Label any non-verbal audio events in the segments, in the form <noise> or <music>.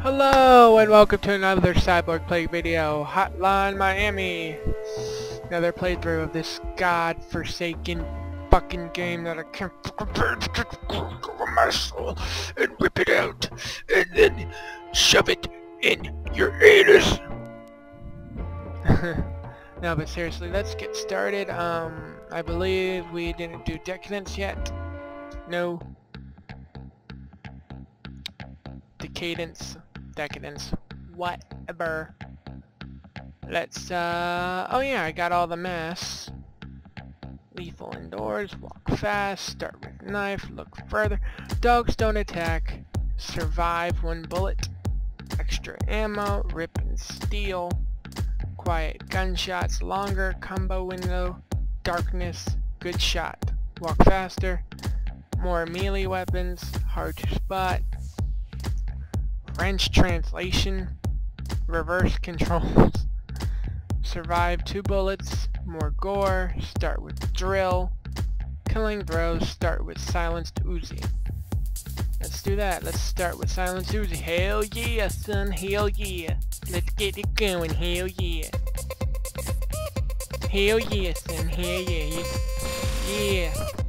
Hello and welcome to another CyborgPlague video, Hotline Miami. Another playthrough of this god-forsaken fucking game that I can't fucking bear to get over my soul and rip it out and then shove it in your anus. <laughs> no, but seriously, let's get started. Um, I believe we didn't do Decadence yet. No. Decadence decadence, whatever. Let's, uh, oh yeah, I got all the masks. Lethal indoors, walk fast, start with knife, look further. Dogs don't attack, survive one bullet. Extra ammo, rip and steal. Quiet gunshots, longer combo window. Darkness, good shot. Walk faster. More melee weapons, hard to spot. French translation, reverse controls, <laughs> survive two bullets, more gore, start with drill, killing throws, start with silenced Uzi. Let's do that. Let's start with silenced Uzi. Hell yeah, son. Hell yeah. Let's get it going. Hell yeah. Hell yeah, son. Hell yeah. Yeah.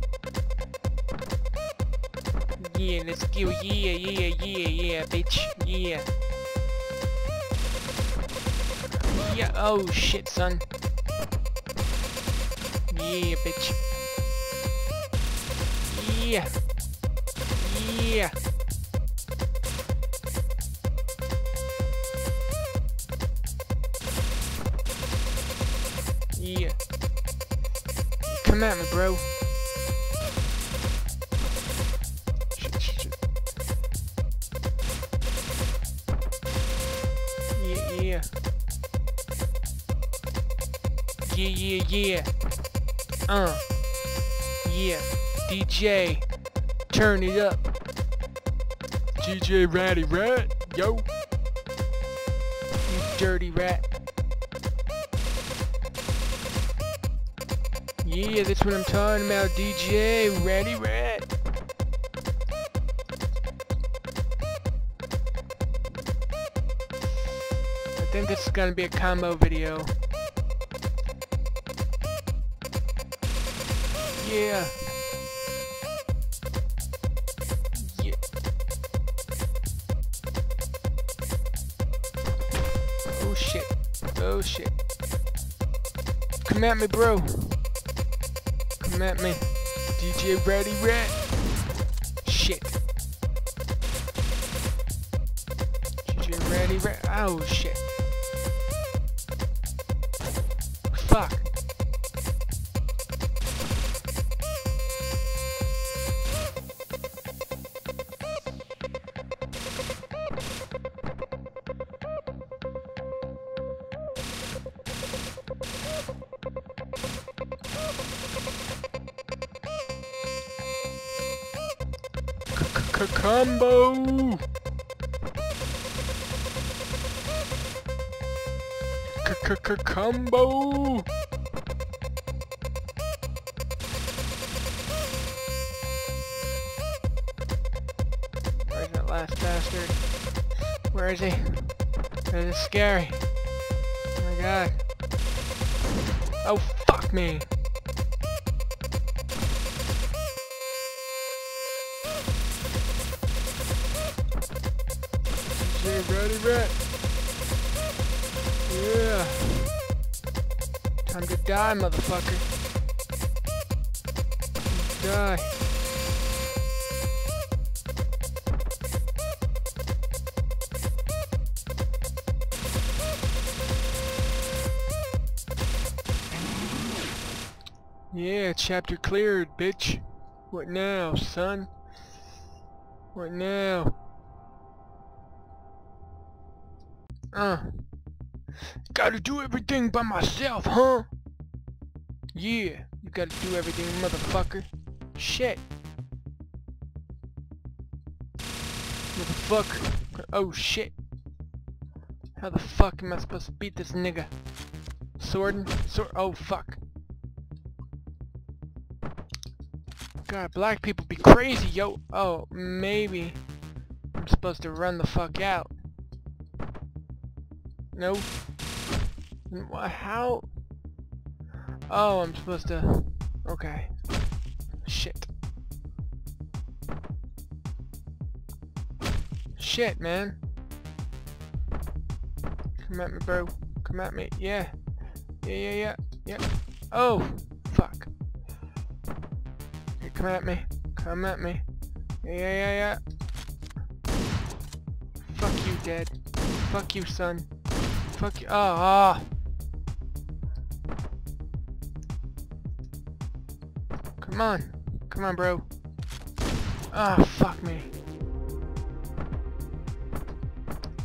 Yeah, let's go. Yeah, yeah, yeah, yeah, bitch. Yeah. Yeah, oh shit, son. Yeah, bitch. Yeah. Yeah. Yeah. Come at me, bro. Yeah, yeah, yeah. Uh. Yeah. DJ. Turn it up. DJ Ratty Rat. Yo. You dirty rat. Yeah, that's what I'm talking about, DJ Ratty Rat. I think this is gonna be a combo video. Yeah. Yeah. Oh shit. Oh shit. Come at me, bro. Come at me. DJ Ready Rat. Shit. DJ Ready Rat. Oh shit. fuck? Combo combo. Where's that last bastard? Where is he? This is scary. Oh my god. Oh fuck me. Ready, rat. Yeah. Time to die, motherfucker. Die. Yeah, chapter cleared, bitch. What now, son? What now? Uh. Gotta do everything by myself, huh? Yeah, you gotta do everything, motherfucker. Shit. Motherfucker. Oh, shit. How the fuck am I supposed to beat this nigga? Swording? Sword? Oh, fuck. God, black people be crazy, yo. Oh, maybe I'm supposed to run the fuck out. No. How? Oh, I'm supposed to... Okay. Shit. Shit, man. Come at me, bro. Come at me. Yeah. Yeah, yeah, yeah. Yeah. Oh! Fuck. Come at me. Come at me. Yeah, yeah, yeah, yeah. Fuck you, Dad. Fuck you, son. Fuck you. Oh, oh. Come on. Come on, bro. Ah, oh, fuck me.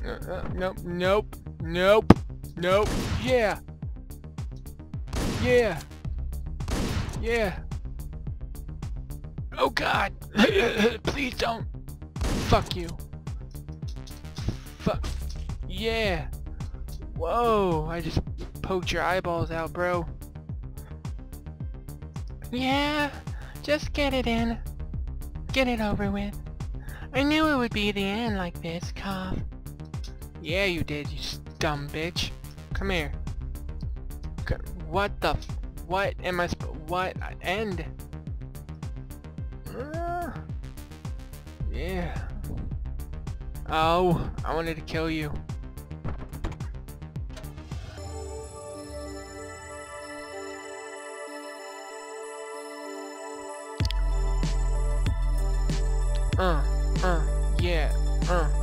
Uh, uh, nope, nope, nope, nope. Yeah. Yeah. Yeah. Oh god. <coughs> Please don't. Fuck you. Fuck. Yeah. Whoa, I just poked your eyeballs out, bro. Yeah, just get it in. Get it over with. I knew it would be the end like this, cough. Yeah, you did, you dumb bitch. Come here. What the What am I What? End? Uh, yeah. Oh, I wanted to kill you. uh, uh, yeah, uh.